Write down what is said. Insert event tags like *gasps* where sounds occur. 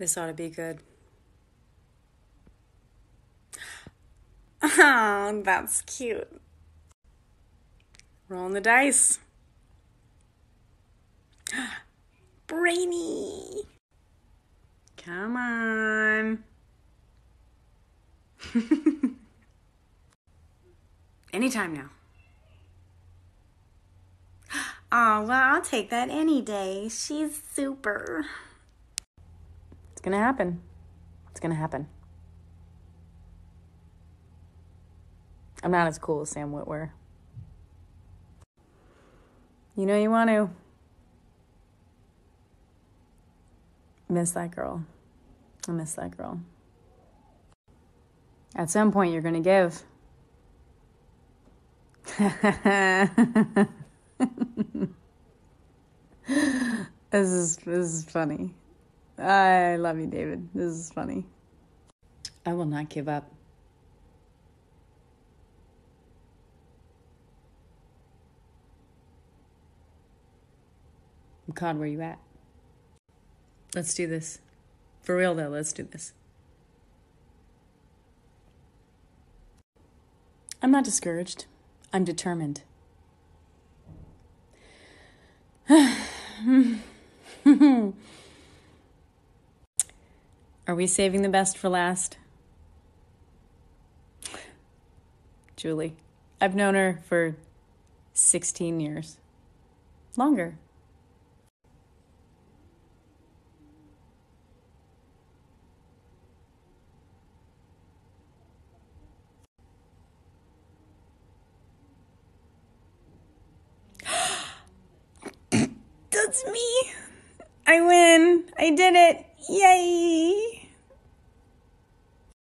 This ought to be good. *laughs* Oh, that's cute. Rolling the dice. *gasps* Brainy. Come on. *laughs* Anytime now. *gasps* Oh, well, I'll take that any day. She's super. It's gonna happen. It's gonna happen. I'm not as cool as Sam Witwer. You know you want to. Miss that girl. I miss that girl. At some point, you're going to give. *laughs* this is this is funny. I love you, David. This is funny. I will not give up. God, where you at? Let's do this. For real though, let's do this. I'm not discouraged. I'm determined. Are we saving the best for last? Julie. I've known her for 16 years. Longer. *gasps* That's me. I win. I did it. Yay.